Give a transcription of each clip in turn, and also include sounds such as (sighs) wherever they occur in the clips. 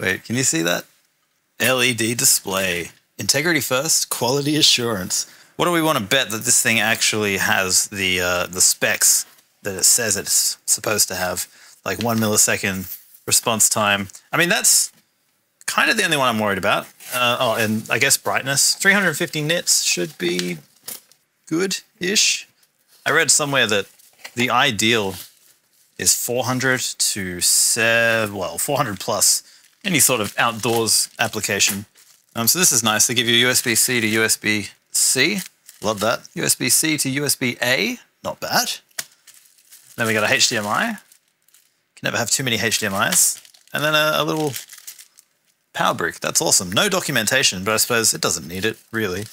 Wait, can you see that? LED display. Integrity first, quality assurance. What do we want to bet that this thing actually has the uh, the specs that it says it's supposed to have? Like one millisecond response time. I mean, that's kind of the only one I'm worried about. Uh, oh, and I guess brightness. 350 nits should be good-ish. I read somewhere that the ideal is 400 to well, 400 plus any sort of outdoors application. Um, so this is nice. They give you USB-C to USB-C. Love that. USB-C to USB-A. Not bad. Then we got a HDMI. Can never have too many HDMIs. And then a, a little power brick. That's awesome. No documentation, but I suppose it doesn't need it, really.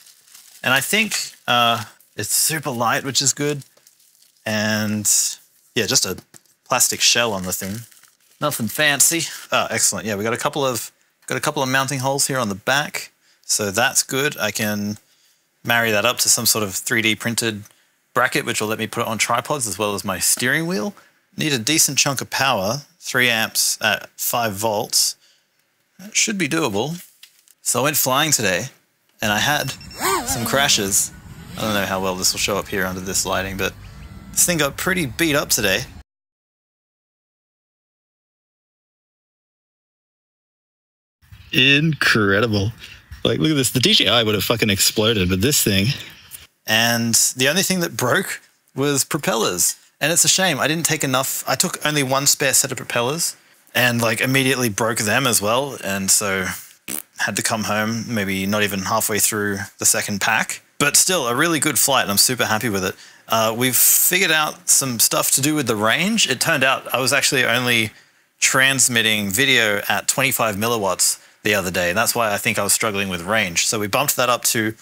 And I think uh, it's super light, which is good. And yeah, just a plastic shell on the thing. Nothing fancy. Oh, excellent. Yeah, we got a couple of got a couple of mounting holes here on the back. So that's good. I can marry that up to some sort of 3D printed bracket, which will let me put it on tripods as well as my steering wheel. Need a decent chunk of power, 3 amps at 5 volts. That should be doable. So I went flying today and I had some crashes. I don't know how well this will show up here under this lighting, but this thing got pretty beat up today. Incredible. Like, look at this. The DJI would have fucking exploded, but this thing. And the only thing that broke was propellers. And it's a shame. I didn't take enough. I took only one spare set of propellers and like immediately broke them as well. And so had to come home maybe not even halfway through the second pack. But still, a really good flight. And I'm super happy with it. Uh, we've figured out some stuff to do with the range. It turned out I was actually only transmitting video at 25 milliwatts the other day. And that's why I think I was struggling with range. So we bumped that up to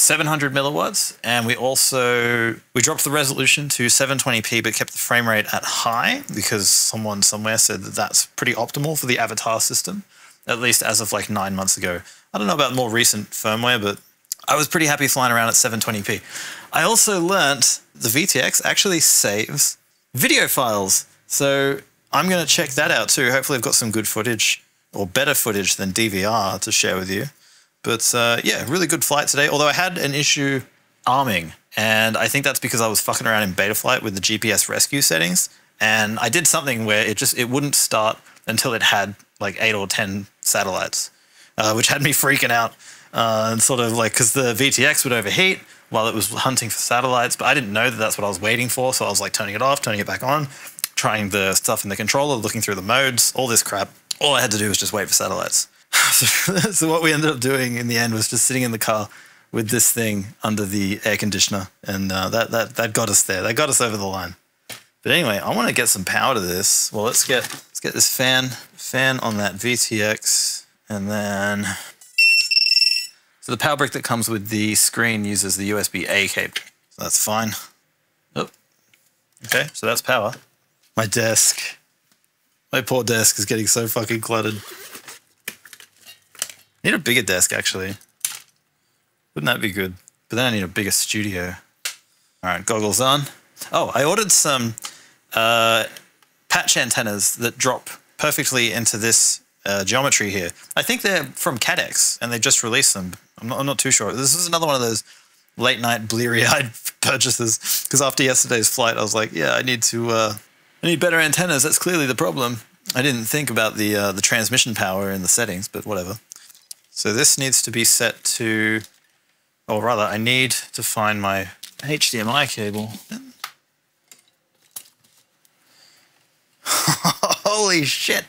700 milliwatts, and we also we dropped the resolution to 720p, but kept the frame rate at high because someone somewhere said that that's pretty optimal for the Avatar system, at least as of like nine months ago. I don't know about more recent firmware, but I was pretty happy flying around at 720p. I also learnt the VTX actually saves video files, so I'm going to check that out too. Hopefully, I've got some good footage or better footage than DVR to share with you. But uh, yeah, really good flight today. Although I had an issue arming, and I think that's because I was fucking around in Betaflight with the GPS rescue settings, and I did something where it just it wouldn't start until it had like eight or ten satellites, uh, which had me (laughs) freaking out uh, and sort of like because the VTX would overheat while it was hunting for satellites, but I didn't know that that's what I was waiting for, so I was like turning it off, turning it back on, trying the stuff in the controller, looking through the modes, all this crap. All I had to do was just wait for satellites. (laughs) so, what we ended up doing in the end was just sitting in the car with this thing under the air conditioner, and uh, that that that got us there. That got us over the line. But anyway, I want to get some power to this. Well, let's get let's get this fan fan on that VTX, and then so the power brick that comes with the screen uses the USB A cable. So that's fine. Oh, okay. So that's power. My desk. My poor desk is getting so fucking cluttered. I Need a bigger desk, actually. Wouldn't that be good? But then I need a bigger studio. All right, goggles on. Oh, I ordered some uh, patch antennas that drop perfectly into this uh, geometry here. I think they're from Caddx, and they just released them. I'm not, I'm not too sure. This is another one of those late night bleary-eyed (laughs) purchases. Because after yesterday's flight, I was like, yeah, I need to, uh, I need better antennas. That's clearly the problem. I didn't think about the uh, the transmission power in the settings, but whatever. So this needs to be set to, or rather, I need to find my HDMI cable. (laughs) Holy shit!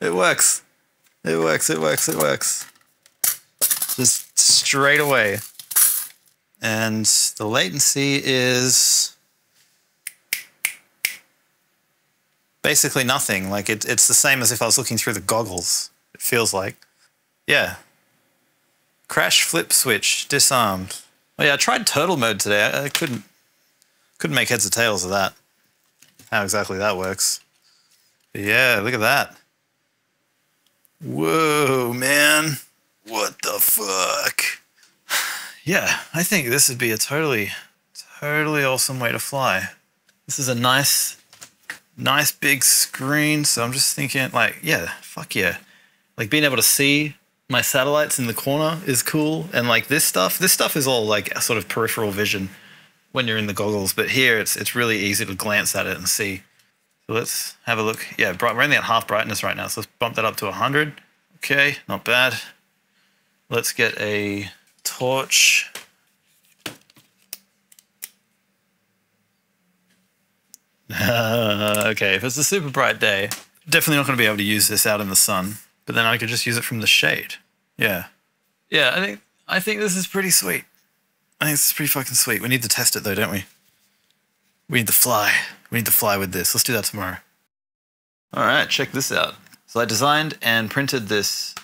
It works. It works, it works, it works. Just straight away. And the latency is basically nothing. Like it, it's the same as if I was looking through the goggles It feels like. Yeah. Crash flip switch disarmed. Oh yeah, I tried turtle mode today. I, I couldn't couldn't make heads or tails of that. How exactly that works. But yeah, look at that. Whoa, man. What the fuck? (sighs) Yeah, I think this would be a totally, totally awesome way to fly. This is a nice, nice big screen. So I'm just thinking, like, yeah, fuck yeah. Like being able to see my satellites in the corner is cool. And like this stuff, this stuff is all like a sort of peripheral vision when you're in the goggles. But here it's it's really easy to glance at it and see. So let's have a look. Yeah, bright, we're only at half brightness right now. So let's bump that up to 100. Okay, not bad. Let's get a torch. (laughs) Okay, if it's a super bright day, definitely not going to be able to use this out in the sun. But then I could just use it from the shade. Yeah, yeah. I think I think this is pretty sweet. I think this is pretty fucking sweet. We need to test it though, don't we? We need to fly. We need to fly with this. Let's do that tomorrow. All right, check this out. So I designed and printed this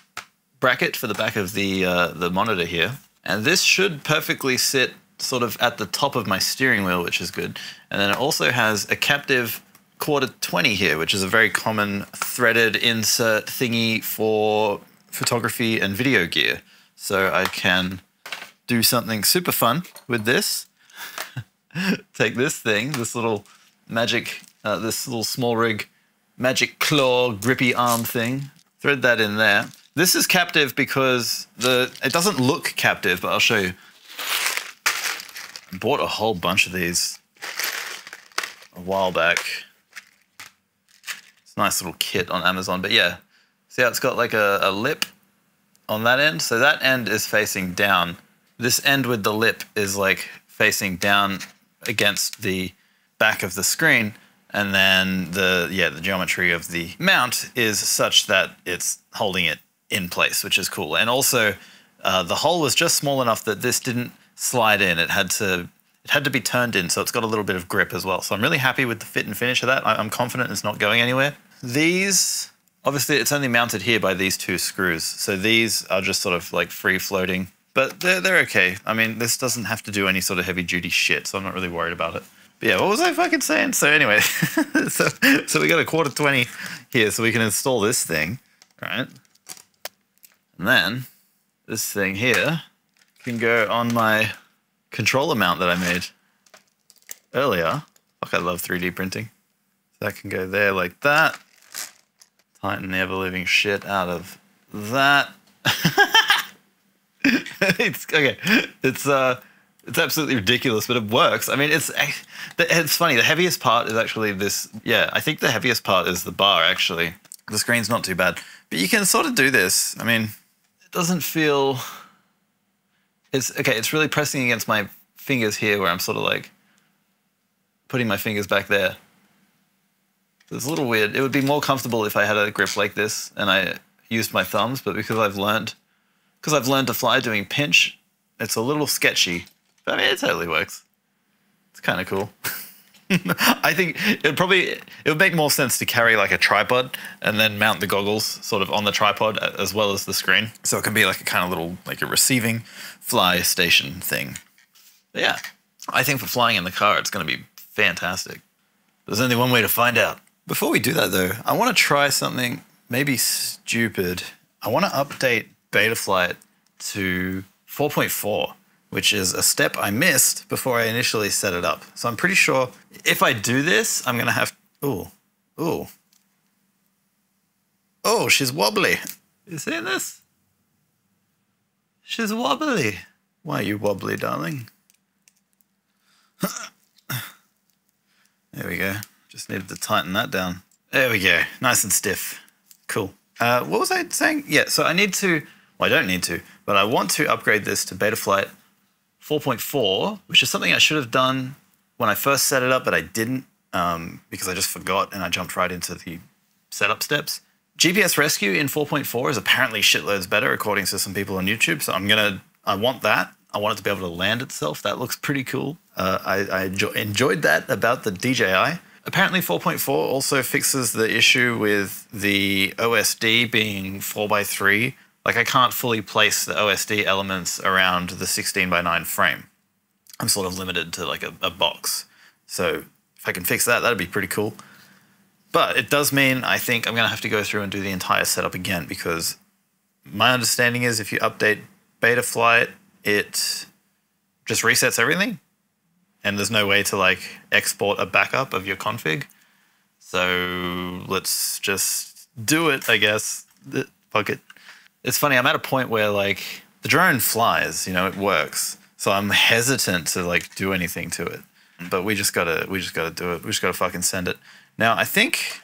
bracket for the back of the uh, the monitor here, and this should perfectly sit sort of at the top of my steering wheel, which is good. And then it also has a captive quarter 20 here, which is a very common threaded insert thingy for photography and video gear. So I can do something super fun with this. (laughs) Take this thing, this little magic, uh, this little small rig magic claw grippy arm thing, thread that in there. This is captive because the it doesn't look captive, but I'll show you. Bought a whole bunch of these a while back. It's a nice little kit on Amazon, but yeah. See how it's got like a, a lip on that end? So that end is facing down. This end with the lip is like facing down against the back of the screen. And then the yeah the geometry of the mount is such that it's holding it in place, which is cool. And also, uh, the hole was just small enough that this didn't slide in. It had to it had to be turned in, so it's got a little bit of grip as well. So I'm really happy with the fit and finish of that. I'm confident it's not going anywhere. These, obviously, it's only mounted here by these two screws. So these are just sort of like free floating, but they're, they're okay. I mean, this doesn't have to do any sort of heavy duty shit, so I'm not really worried about it. But yeah, what was I fucking saying? So anyway, (laughs) so, so we got a quarter 20 here, so we can install this thing, right? And then this thing here can go on my controller mount that I made earlier. Fuck, I love 3D printing. So that can go there like that. Tighten the ever-living shit out of that. (laughs) it's okay. It's uh it's absolutely ridiculous, but it works. I mean, it's it's funny. The heaviest part is actually this. Yeah, I think the heaviest part is the bar. Actually, the screen's not too bad, but you can sort of do this. I mean, it doesn't feel it's okay. It's really pressing against my fingers here, where I'm sort of like putting my fingers back there. It's a little weird. It would be more comfortable if I had a grip like this and I used my thumbs, but because I've learned, because I've learned to fly doing pinch, it's a little sketchy. But I mean, it totally works. It's kind of cool. (laughs) (laughs) I think it probably it would make more sense to carry like a tripod and then mount the goggles sort of on the tripod as well as the screen, so it can be like a kind of little like a receiving fly station thing. But yeah, I think for flying in the car, it's going to be fantastic. There's only one way to find out. Before we do that though, I want to try something maybe stupid. I want to update Betaflight to 4.4 which is a step I missed before I initially set it up. So I'm pretty sure if I do this, I'm gonna have, ooh, ooh. Oh, she's wobbly. You seeing this? She's wobbly. Why are you wobbly, darling? (coughs) there we go. Just needed to tighten that down. There we go. Nice and stiff. Cool. Uh, what was I saying? Yeah, so I need to, well, I don't need to, but I want to upgrade this to Betaflight 4.4, which is something I should have done when I first set it up, but I didn't um, because I just forgot and I jumped right into the setup steps. GPS Rescue in 4.4 is apparently shitloads better, according to some people on YouTube. So I'm gonna, I want that. I want it to be able to land itself. That looks pretty cool. Uh, I, I enjoy, enjoyed that about the DJI. Apparently 4.4 also fixes the issue with the OSD being 4x3 like I can't fully place the OSD elements around the 16 by 9 frame. I'm sort of limited to like a, a box. So if I can fix that, that'd be pretty cool. But it does mean I think I'm going to have to go through and do the entire setup again because my understanding is if you update Betaflight, it just resets everything and there's no way to like export a backup of your config. So let's just do it, I guess. Fuck it. It's funny, I'm at a point where like the drone flies, you know, it works. So I'm hesitant to like do anything to it. But we just gotta we just gotta do it. We just gotta fucking send it. Now I think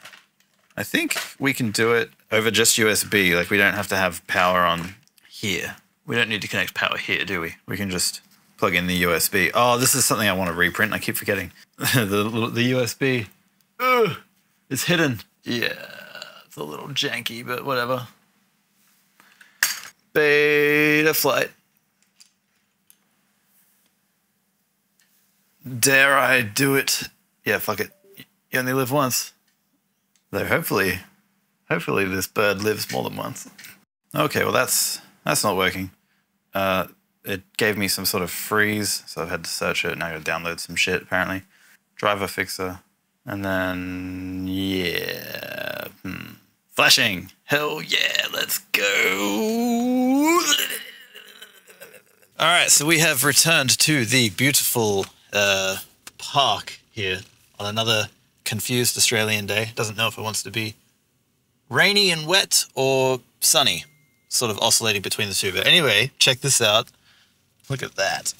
I think we can do it over just USB. Like we don't have to have power on here. We don't need to connect power here, do we? We can just plug in the USB. Oh, this is something I want to reprint. I keep forgetting. (laughs) the, the USB. Ugh, it's hidden. Yeah, it's a little janky, but whatever. Betaflight. Dare I do it? Yeah, fuck it. You only live once. Though hopefully, hopefully this bird lives more than once. Okay, well that's that's not working. Uh, it gave me some sort of freeze, so I've had to search it and I got to download some shit apparently. Driver fixer, and then yeah, hmm. flashing. Hell yeah, let's go. All right, so we have returned to the beautiful uh, park here on another confused Australian day. Doesn't know if it wants to be rainy and wet or sunny, sort of oscillating between the two. But anyway, check this out. Look at that.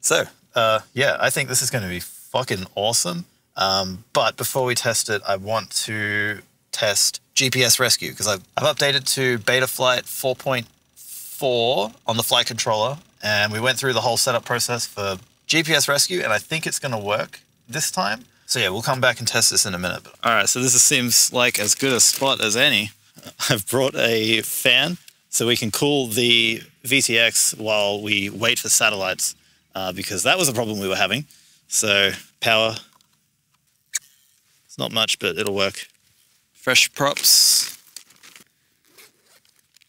So, uh, yeah, I think this is going to be fucking awesome. Um, but before we test it, I want to test GPS Rescue because I've, I've updated to Betaflight 4.4 on the flight controller, and we went through the whole setup process for GPS Rescue, and I think it's going to work this time. So yeah, we'll come back and test this in a minute. All right, so this seems like as good a spot as any. (laughs) I've brought a fan so we can cool the VTX while we wait for satellites uh, because that was a problem we were having. So power, it's not much, but it'll work. Fresh props.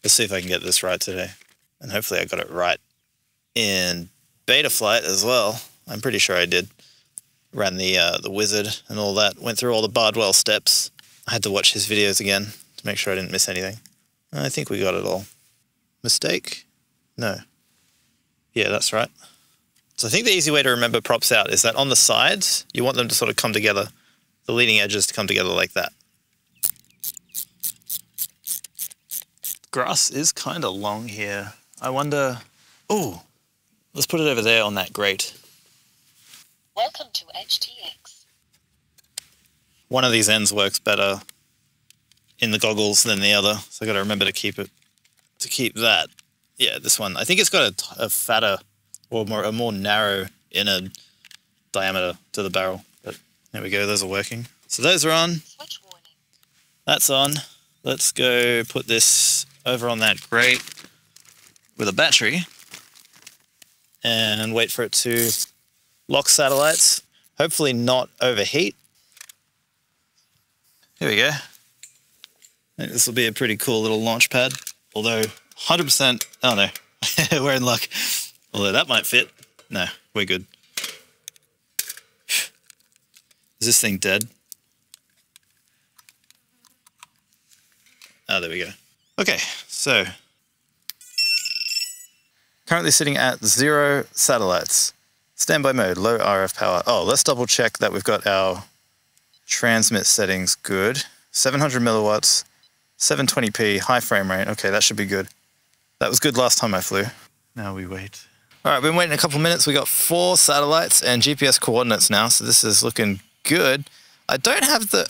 Let's see if I can get this right today. And hopefully I got it right in Betaflight as well. I'm pretty sure I did. Ran the uh, the wizard and all that. Went through all the Bardwell steps. I had to watch his videos again to make sure I didn't miss anything. I think we got it all. Mistake? No. Yeah, that's right. So I think the easy way to remember props out is that on the sides, you want them to sort of come together, the leading edges to come together like that. Grass is kind of long here. I wonder, oh, let's put it over there on that grate. Welcome to HTX. One of these ends works better in the goggles than the other, so I got to remember to keep it to keep that. Yeah, this one. I think it's got a, a fatter or more a more narrow inner diameter to the barrel. But there we go. Those are working. So those are on. Switch warning. That's on. Let's go put this over on that grate with a battery and wait for it to lock satellites. Hopefully not overheat. Here we go. This will be a pretty cool little launch pad. Although 100%, oh no, (laughs) we're in luck. Although that might fit. No, we're good. Is this thing dead? Oh, there we go. Okay, so currently sitting at zero satellites. Standby mode, low RF power. Oh, let's double check that we've got our transmit settings good. 700 milliwatts, 720p, high frame rate. Okay, that should be good. That was good last time I flew. Now we wait. All right, been waiting a couple minutes. We got four satellites and GPS coordinates now, so this is looking good. I don't have the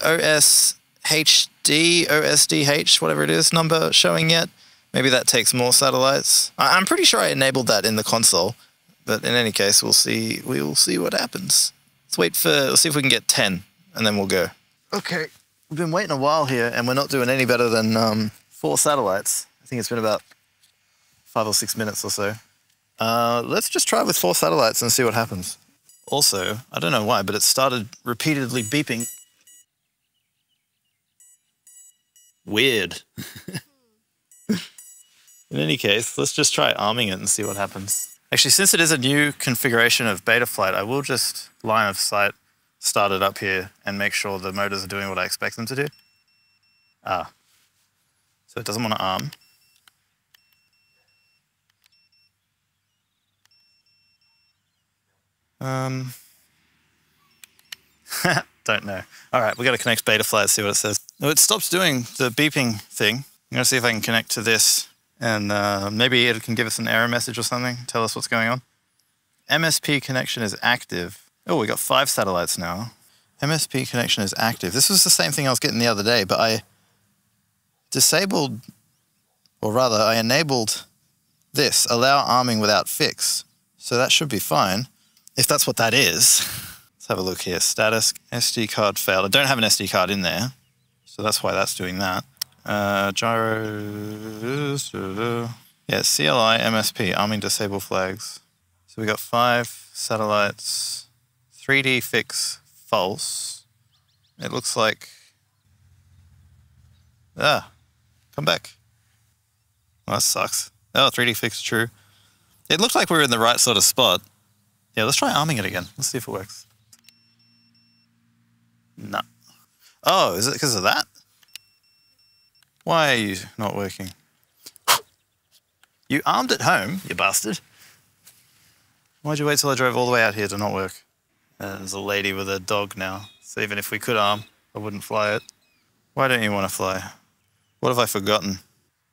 OSHD, OSDH, whatever it is, number showing yet. Maybe that takes more satellites. I- I'm pretty sure I enabled that in the console, but in any case, we'll see. We will see what happens. Let's wait for. Let's see if we can get ten, and then we'll go. Okay, we've been waiting a while here, and we're not doing any better than um, four satellites. I think it's been about five or six minutes or so. Uh, let's just try with four satellites and see what happens. Also, I don't know why, but it started repeatedly beeping. Weird. (laughs) In any case, let's just try arming it and see what happens. Actually, since it is a new configuration of Betaflight, I will just line of sight start it up here and make sure the motors are doing what I expect them to do. Ah. So it doesn't want to arm. Um, (laughs) Don't know. All right, we got to connect Betaflight, see what it says. No, it stops doing the beeping thing. I'm going to see if I can connect to this and uh, maybe it can give us an error message or something, tell us what's going on. MSP connection is active. Oh, we got five satellites now. MSP connection is active. This was the same thing I was getting the other day, but I disabled, or rather, I enabled this allow arming without fix. So that should be fine if that's what that is. (laughs) Let's have a look here. Status SD card failed. I don't have an SD card in there, so that's why that's doing that. Uh, gyro. Yeah, CLI MSP arming disable flags. So we got five satellites. 3D fix false. It looks like. Ah, come back. Well, that sucks. Oh, 3D fix true. It looked like we were in the right sort of spot. Yeah, let's try arming it again. Let's see if it works. No. Oh, is it because of that? Why are you not working? You armed at home, you bastard. Why'd you wait till I drove all the way out here to not work? There's a lady with a dog now. So even if we could arm, I wouldn't fly it. Why don't you want to fly? What have I forgotten?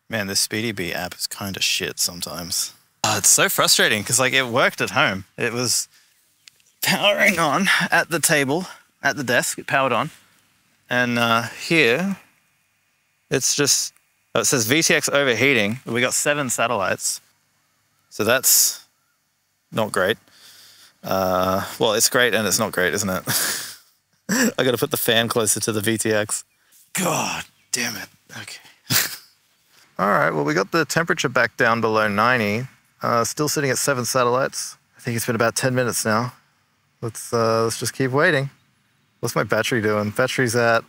Man, this SpeedyBee app is kind of shit sometimes. Oh, it's so frustrating because like it worked at home. It was powering on at the table, at the desk. It powered on, and uh, here it's just oh, it says VTX overheating. We got seven satellites, so that's not great. Uh, well, it's great and it's not great, isn't it? (laughs) I got to put the fan closer to the VTX. God damn it. Okay. (laughs) All right. Well, we got the temperature back down below 90. Uh, still sitting at seven satellites. I think it's been about 10 minutes now. Let's uh, let's just keep waiting. What's my battery doing? Battery's at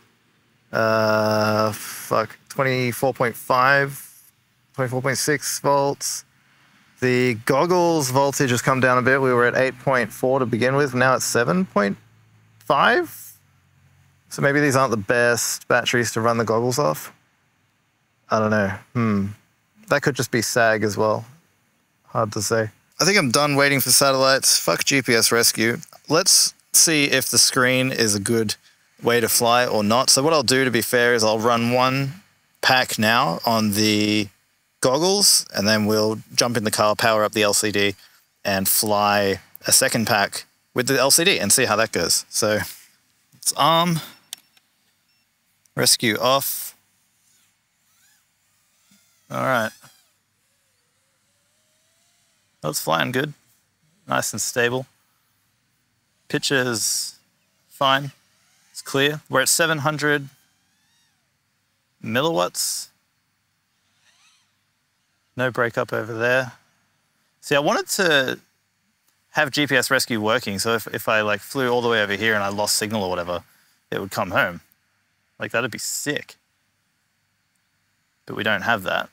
uh, fuck 24.5, 24.6 volts. The goggles voltage has come down a bit. We were at 8.4 to begin with. Now it's 7.5. So maybe these aren't the best batteries to run the goggles off. I don't know. Hmm. That could just be SAG as well. Hard to say. I think I'm done waiting for satellites. Fuck GPS rescue. Let's see if the screen is a good way to fly or not. So what I'll do to be fair is I'll run one pack now on the goggles and then we'll jump in the car, power up the LCD and fly a second pack with the LCD and see how that goes. So it's arm, rescue off. All right. That's flying good, nice and stable. Picture is fine, it's clear. We're at 700 milliwatts. No breakup over there. See, I wanted to have GPS rescue working, so if, if I like flew all the way over here and I lost signal or whatever, it would come home. Like that'd be sick. But we don't have that.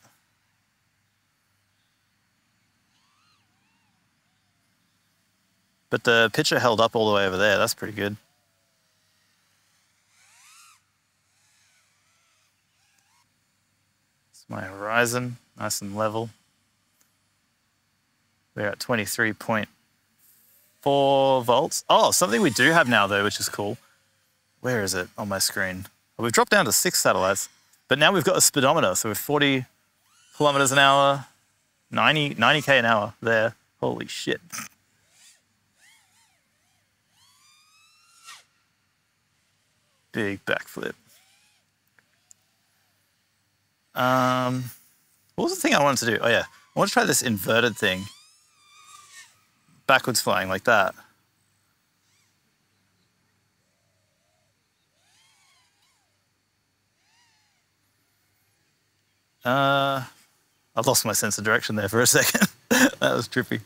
But the picture held up all the way over there. That's pretty good. It's my horizon, nice and level. We're at 23.4 volts. Oh, something we do have now though, which is cool. Where is it on my screen? We've dropped down to six satellites, but now we've got a speedometer. So we're 40 kilometers an hour, 90, 90K an hour there. Holy shit. Big backflip. Um, what was the thing I wanted to do? Oh yeah, I want to try this inverted thing. Backwards flying like that. Uh, I lost my sense of direction there for a second. (laughs) that was trippy.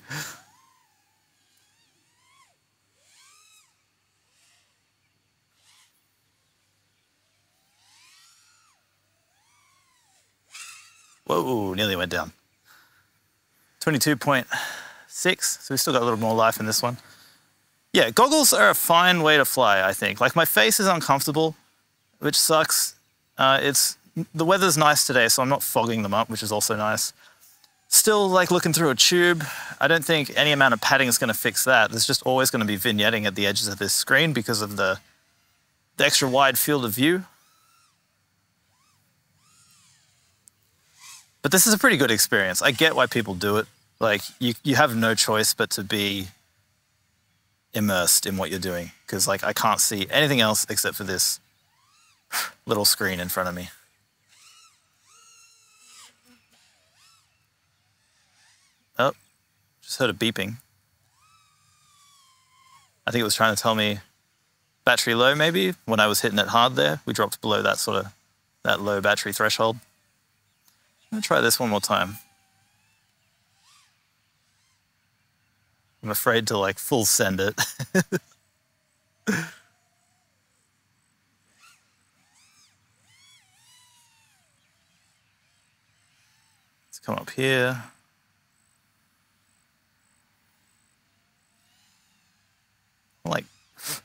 Down. 22.6, so we've still got a little more life in this one. Yeah, goggles are a fine way to fly, I think. Like my face is uncomfortable, which sucks. Uh, it's the weather's nice today, so I'm not fogging them up, which is also nice. Still, like looking through a tube, I don't think any amount of padding is going to fix that. There's just always going to be vignetting at the edges of this screen because of the the extra wide field of view. But this is a pretty good experience. I get why people do it. Like you, you have no choice but to be immersed in what you're doing because like I can't see anything else except for this (sighs) little screen in front of me. Oh, just heard a beeping. I think it was trying to tell me battery low maybe when I was hitting it hard there. We dropped below that sort of that low battery threshold. I'm gonna try this one more time. I'm afraid to like full send it. (laughs) Let's come up here. Like (laughs)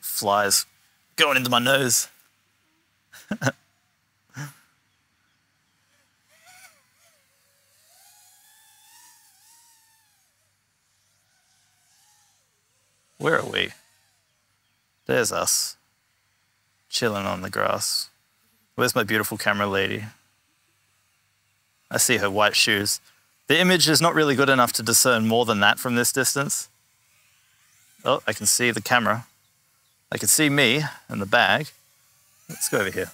flies going into my nose. (laughs) Where are we? There's us. Chilling on the grass. Where's my beautiful camera lady? I see her white shoes. The image is not really good enough to discern more than that from this distance. Oh, I can see the camera. I can see me and the bag. Let's go over here.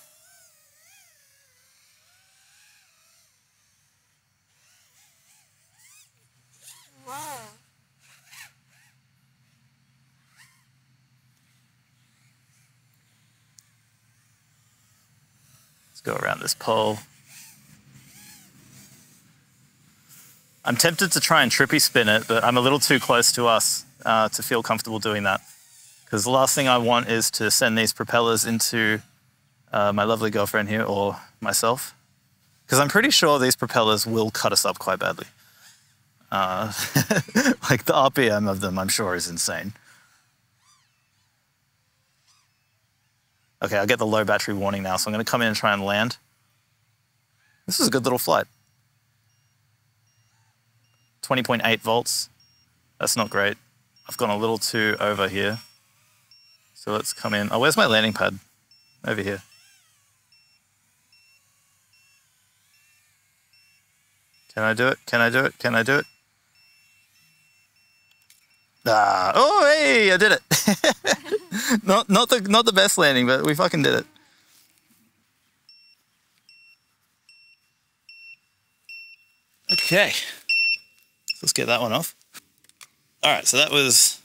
Go around this pole. I'm tempted to try and trippy spin it, but I'm a little too close to us uh, to feel comfortable doing that. Because the last thing I want is to send these propellers into uh, my lovely girlfriend here or myself. Because I'm pretty sure these propellers will cut us up quite badly. Uh, (laughs) like the RPM of them, I'm sure, is insane. Okay, I'll get the low battery warning now, so I'm going to come in and try and land. This is a good little flight. 20.8 volts. That's not great. I've gone a little too over here. So let's come in. Oh, where's my landing pad? Over here. Can I do it? Can I do it? Can I do it? Ah, oh, hey, I did it. (laughs) not, not the, not the best landing, but we fucking did it. Okay. Let's get that one off. All right, so that was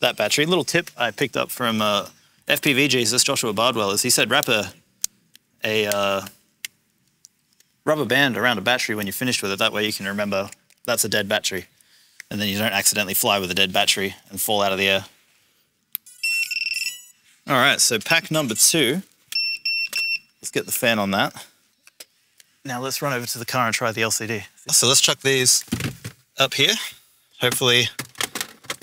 that battery. Little tip I picked up from uh, FPV Jesus, Joshua Bardwell, is he said wrap a, a uh, rubber band around a battery when you're finished with it. That way you can remember that's a dead battery. And then you don't accidentally fly with a dead battery and fall out of the air. All right, so pack number two. Let's get the fan on that. Now let's run over to the car and try the LCD. So let's chuck these up here. Hopefully,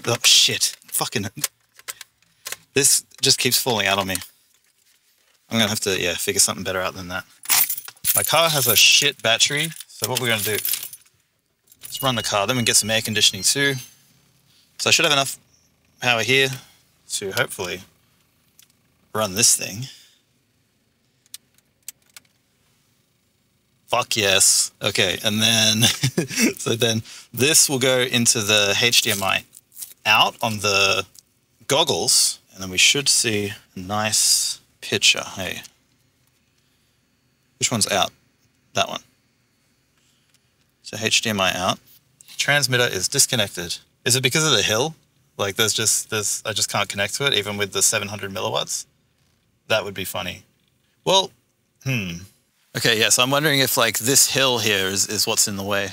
oh shit, fucking, this just keeps falling out on me. I'm gonna have to, yeah, figure something better out than that. My car has a shit battery, so what we're gonna do, let's run the car, then we get some air conditioning too. So I should have enough power here to hopefully run this thing. Fuck yes. Okay, and then (laughs) so then this will go into the HDMI out on the goggles, and then we should see a nice picture. Hey, which one's out? That one. So HDMI out. Transmitter is disconnected. Is it because of the hill? Like there's just there's I just can't connect to it even with the 700 milliwatts. That would be funny. Well, hmm. Okay, yes, I'm wondering if like this hill here is, is what's in the way.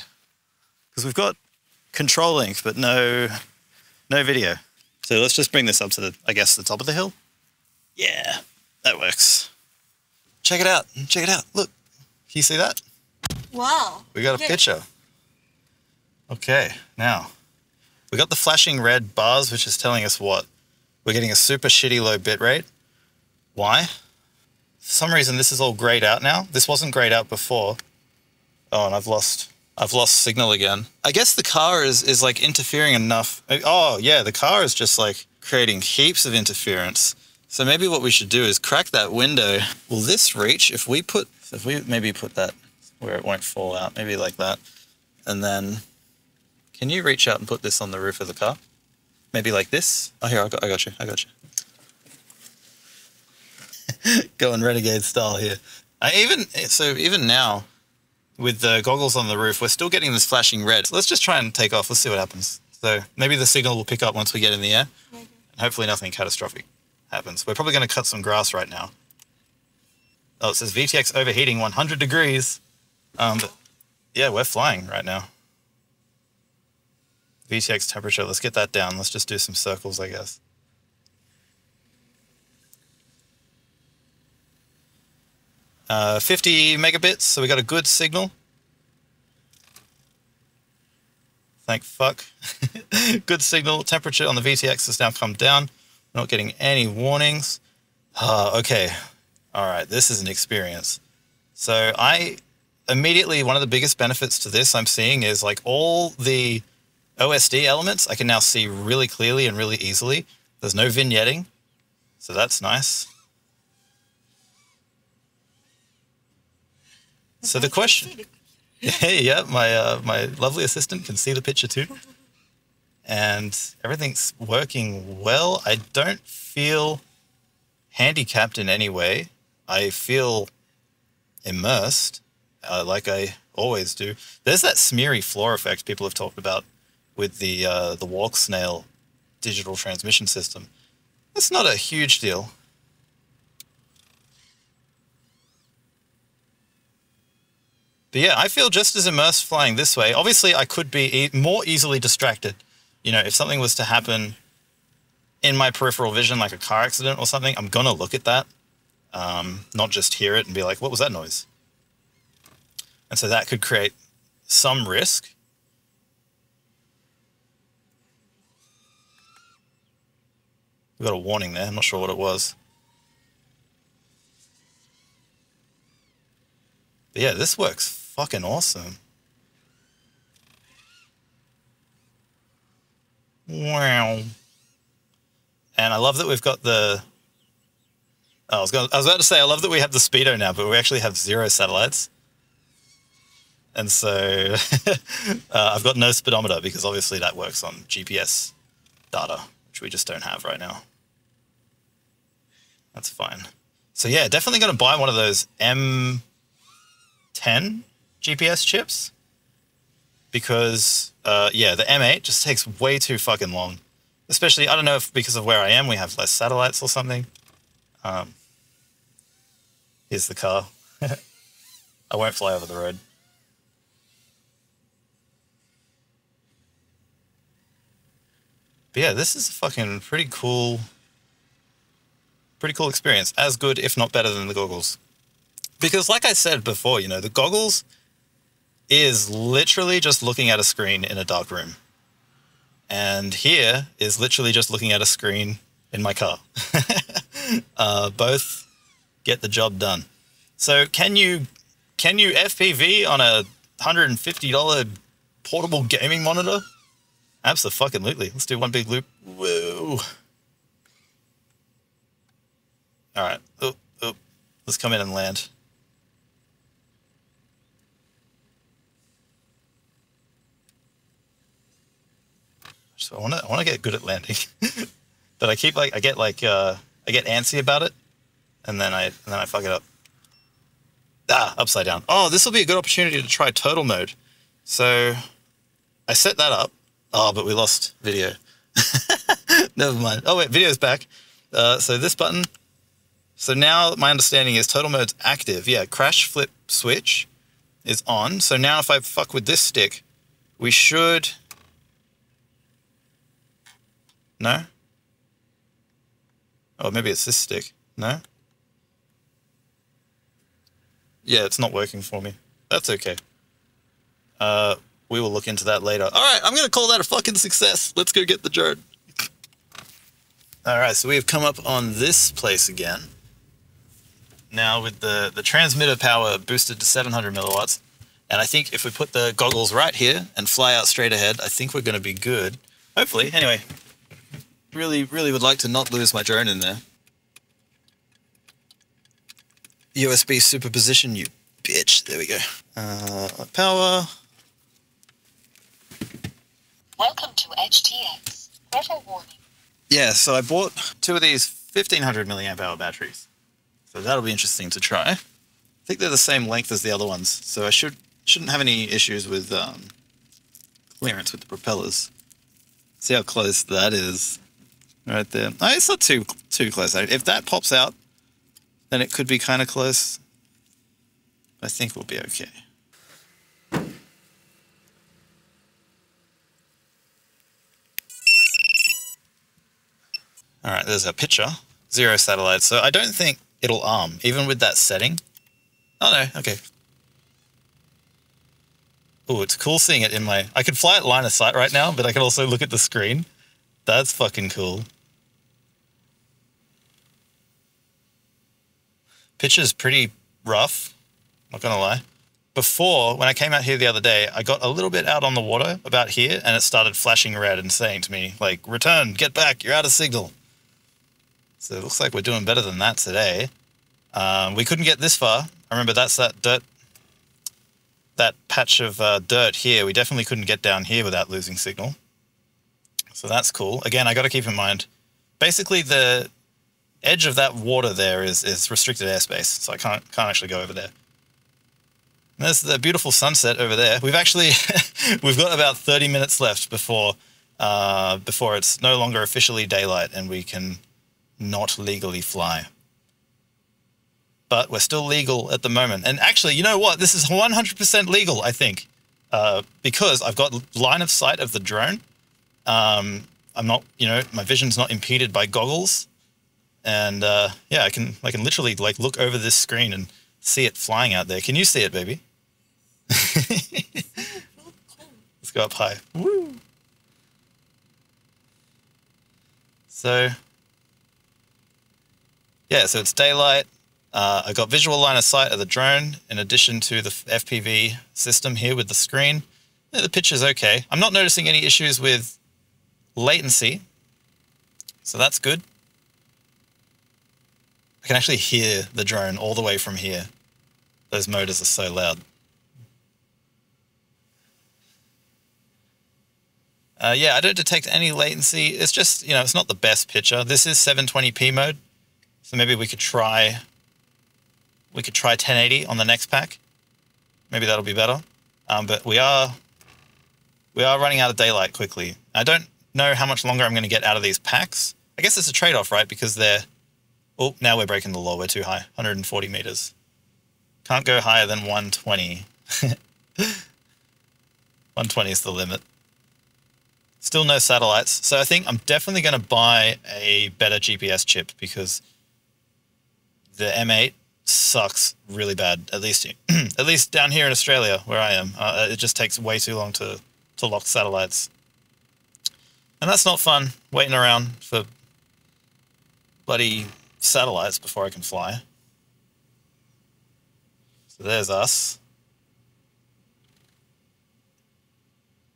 Because we've got control link, but no, no video. So let's just bring this up to the, I guess, the top of the hill. Yeah, that works. Check it out. Check it out. Look, can you see that? Wow. We got a Yeah. picture. Okay, now we got the flashing red bars, which is telling us what? We're getting a super shitty low bit rate. Why? For some reason, this is all grayed out now. This wasn't grayed out before. Oh, and I've lost. I've lost signal again. I guess the car is is like interfering enough. Oh, oh yeah, the car is just like creating heaps of interference. So maybe what we should do is crack that window. Will this reach if we put, if we maybe put that where it won't fall out, maybe like that. And then can you reach out and put this on the roof of the car? Maybe like this? Oh, here, I got, I got you, I got you. (laughs) Going renegade style here. I even, so even now, with the goggles on the roof, we're still getting this flashing red. So let's just try and take off. Let's see what happens. So maybe the signal will pick up once we get in the air. And hopefully nothing catastrophic happens. We're probably going to cut some grass right now. Oh, it says VTX overheating 100 degrees. Um, but yeah, we're flying right now. VTX temperature, let's get that down. Let's just do some circles, I guess. Uh, 50 megabits, so we got a good signal. Thank fuck. (laughs) good signal. Temperature on the VTX has now come down. We're not getting any warnings. Uh, okay. All right. This is an experience. So I immediately, one of the biggest benefits to this I'm seeing is like all the OSD elements I can now see really clearly and really easily. There's no vignetting. So that's nice. So the question, (laughs) hey, yeah, my uh, my lovely assistant can see the picture too, and everything's working well. I don't feel handicapped in any way. I feel immersed, uh, like I always do. There's that smeary floor effect people have talked about with the uh, the Walksnail digital transmission system. It's not a huge deal. But yeah, I feel just as immersed flying this way. Obviously, I could be e more easily distracted. You know, if something was to happen in my peripheral vision, like a car accident or something, I'm going to look at that, um, not just hear it and be like, what was that noise? And so that could create some risk. We got a warning there. I'm not sure what it was. But yeah, this works fucking awesome. Wow. And I love that we've got the. Oh, I was going. I was about to say I love that we have the speedo now, but we actually have zero satellites. And so (laughs) uh, I've got no speedometer because obviously that works on GPS data, which we just don't have right now. That's fine. So yeah, definitely going to buy one of those M10 GPS chips because uh, yeah, the M8 just takes way too fucking long. Especially, I don't know if because of where I am, we have less satellites or something. Um, here's the car. (laughs) I won't fly over the road. But yeah, this is a fucking pretty cool, pretty cool experience. As good, if not better than the goggles. Because like I said before, you know, the goggles is literally just looking at a screen in a dark room. And here is literally just looking at a screen in my car. (laughs) uh, both get the job done. So can you can you FPV on a hundred and fifty dollar portable gaming monitor? Absolutely. Let's do one big loop. Whoa. All right. Oh, oh. Let's come in and land. So I want to I want to get good at landing, (laughs) but I keep like I get like uh, I get antsy about it, and then I and then I fuck it up. Ah, upside down. Oh, this will be a good opportunity to try turtle mode. So I set that up. Oh, but we lost video. (laughs) Never mind. Oh wait, video's back. Uh, so this button. So now my understanding is turtle mode's active. Yeah, crash flip switch is on. So now if I fuck with this stick, we should no? Oh, maybe it's this stick. No? Yeah, it's not working for me. That's okay. Uh, we will look into that later. All right, I'm going to call that a fucking success. Let's go get the drone. All right, so we have come up on this place again. Now with the, the transmitter power boosted to 700 milliwatts. And I think if we put the goggles right here and fly out straight ahead, I think we're going to be good. Hopefully. Anyway, Really, really would like to not lose my drone in there. USB superposition, you bitch. There we go. Uh, power. Welcome to HTX. Weather warning. Yeah, so I bought two of these 1500 milliamp hour batteries. So that'll be interesting to try. I think they're the same length as the other ones, so I should shouldn't have any issues with um, clearance with the propellers. See how close that is, right there. Oh, it's not too too close. If that pops out, then it could be kind of close. I think we'll be okay. All right, there's our picture. Zero satellites. So I don't think it'll arm, even with that setting. Oh no, okay. Oh, it's cool seeing it in my... I could fly at line of sight right now, but I can also look at the screen. That's fucking cool. Picture's pretty rough, not gonna lie. Before, when I came out here the other day, I got a little bit out on the water about here and it started flashing red and saying to me, like, return, get back, you're out of signal. So it looks like we're doing better than that today. Um, we couldn't get this far. I remember that's that dirt, that patch of uh, dirt here. We definitely couldn't get down here without losing signal. So that's cool. Again, I got to keep in mind, basically the edge of that water there is, is restricted airspace. So I can't, can't actually go over there. And there's the beautiful sunset over there. We've actually, (laughs) we've got about 30 minutes left before, uh, before it's no longer officially daylight and we can not legally fly but we're still legal at the moment. And actually, you know what? This is 100% legal, I think, uh, because I've got line of sight of the drone. Um, I'm not, you know, my vision's not impeded by goggles, and uh, yeah, I can, I can literally like look over this screen and see it flying out there. Can you see it, baby? (laughs) Let's go up high. Woo! So, yeah, so it's daylight. Uh, I got visual line of sight of the drone in addition to the FPV system here with the screen. Yeah, the picture's okay. I'm not noticing any issues with latency, so that's good. I can actually hear the drone all the way from here. Those motors are so loud. Uh, yeah, I don't detect any latency. It's just, you know, it's not the best picture. This is 720p mode, so maybe we could try we could try 1080 on the next pack. Maybe that'll be better. Um, but we are we are running out of daylight quickly. I don't know how much longer I'm going to get out of these packs. I guess it's a trade-off, right? Because they're oh now we're breaking the law. We're too high. 140 meters. Can't go higher than 120. (laughs) 120 is the limit. Still no satellites. So I think I'm definitely going to buy a better GPS chip because the M8 sucks really bad. At least (clears throat) at least down here in Australia where I am, uh, it just takes way too long to to lock satellites, and that's not fun. Waiting around for bloody satellites before I can fly. So there's us.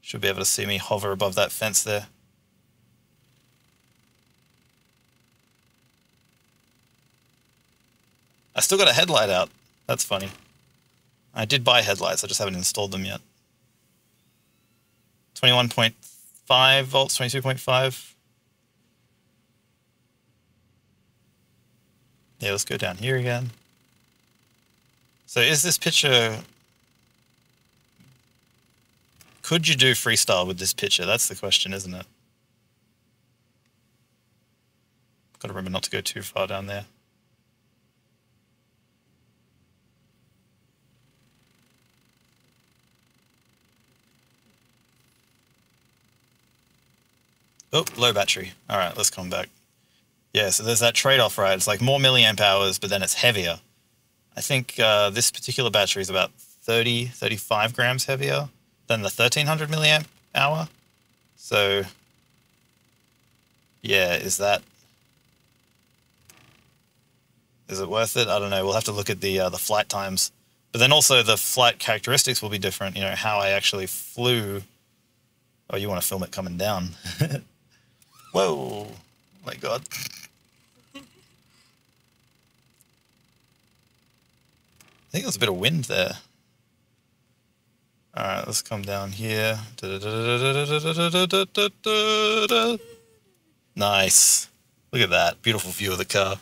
Should be able to see me hover above that fence there. I still got a headlight out. That's funny. I did buy headlights, I just haven't installed them yet. 21.5 volts, 22.5. Yeah, let's go down here again. So is this picture... Could you do freestyle with this picture? That's the question, isn't it? Got to remember not to go too far down there. Oh, low battery. All right, let's come back. Yeah, so there's that trade-off, right? It's like more milliamp hours, but then it's heavier. I think uh, this particular battery is about 30, 35 grams heavier than the 1300 milliamp hour. So, yeah, is that is it worth it? I don't know. We'll have to look at the uh, the flight times, but then also the flight characteristics will be different. You know how I actually flew. Oh, you want to film it coming down? (laughs) Whoa. my god. I think there's a bit of wind there. Alright, let's come down here. Nice. Look at that. Beautiful view of the car.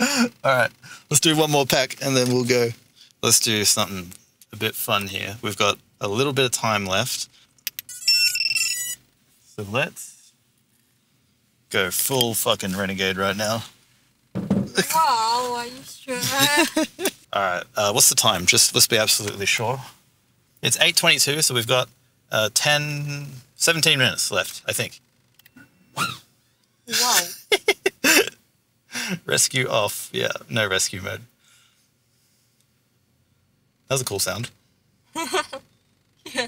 (laughs) Alright, let's do one more pack and then we'll go. Let's do something a bit fun here. We've got a little bit of time left. So let's go full fucking renegade right now. Wow, (laughs) are you sure? (laughs) All right. Uh, what's the time? Just let's be absolutely sure. It's 8:22, so we've got uh, 10, 17 minutes left, I think. wow. (laughs) Rescue off. Yeah, no rescue mode. That was a cool sound. yeah.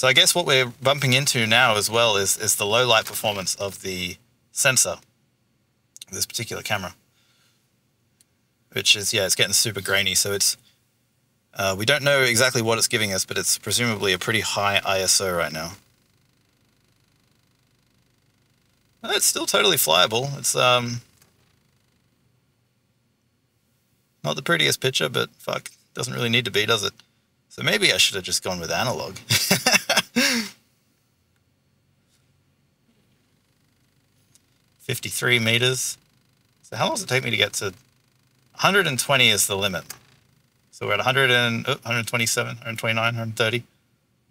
So I guess what we're bumping into now as well is is the low light performance of the sensor, this particular camera, which is yeah, it's getting super grainy. So it's uh, we don't know exactly what it's giving us, but it's presumably a pretty high ISO right now. It's still totally flyable. It's um not the prettiest picture, but fuck, doesn't really need to be, does it? So maybe I should have just gone with analog. (laughs) Fifty-three meters. So how long does it take me to get to? 120 is the limit. So we're at 100 and, oh, 127, 129, 130. A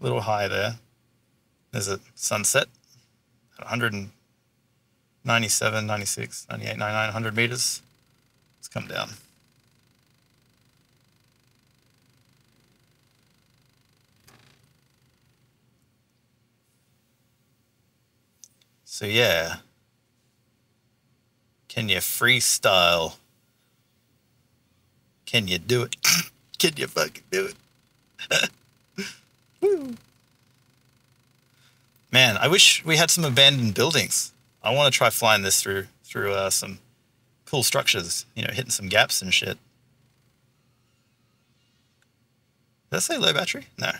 little high there. There's a sunset at 197, 96, 98, 99, 100 meters. Let's come down. So yeah. Can you freestyle? Can you do it? (coughs) Can you fucking do it? Woo. Man, I wish we had some abandoned buildings. I want to try flying this through through uh, some cool structures. You know, hitting some gaps and shit. Did I say low battery? No.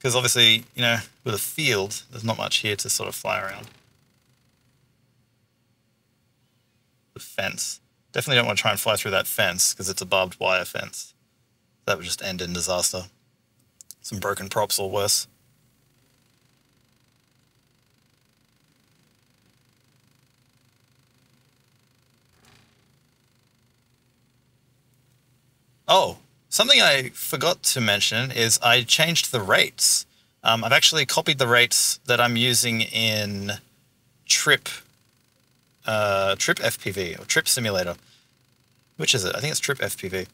Because obviously, you know, with a field, there's not much here to sort of fly around. The fence. Definitely don't want to try and fly through that fence because it's a barbed wire fence. That would just end in disaster. Some broken props or worse. Oh, something I forgot to mention is I changed the rates. Um, I've actually copied the rates that I'm using in Tryp, uh, Tryp FPV or Tryp Simulator. Which is it? I think it's Tryp FPV.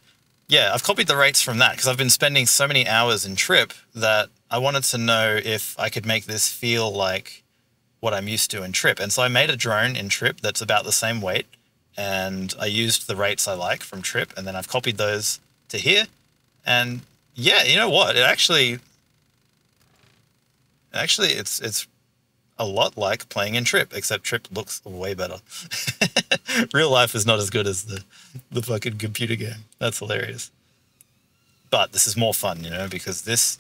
Yeah, I've copied the rates from that because I've been spending so many hours in Tryp that I wanted to know if I could make this feel like what I'm used to in Tryp. And so I made a drone in Tryp that's about the same weight, and I used the rates I like from Tryp, and then I've copied those to here. And yeah, you know what? It actually actually it's it's a lot like playing in Tryp, except Tryp looks way better. (laughs) Real life is not as good as the the fucking computer game. That's hilarious. But this is more fun, you know, because this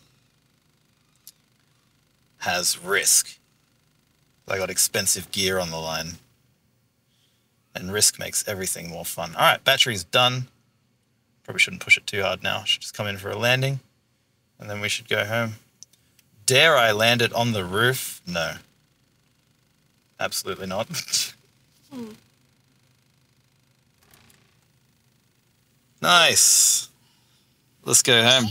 has risk. I got expensive gear on the line. And risk makes everything more fun. All right, battery's done. Probably shouldn't push it too hard now. Should just come in for a landing. And then we should go home. Dare I land it on the roof? No. Absolutely not. Hmm. (laughs) nice. Let's go home.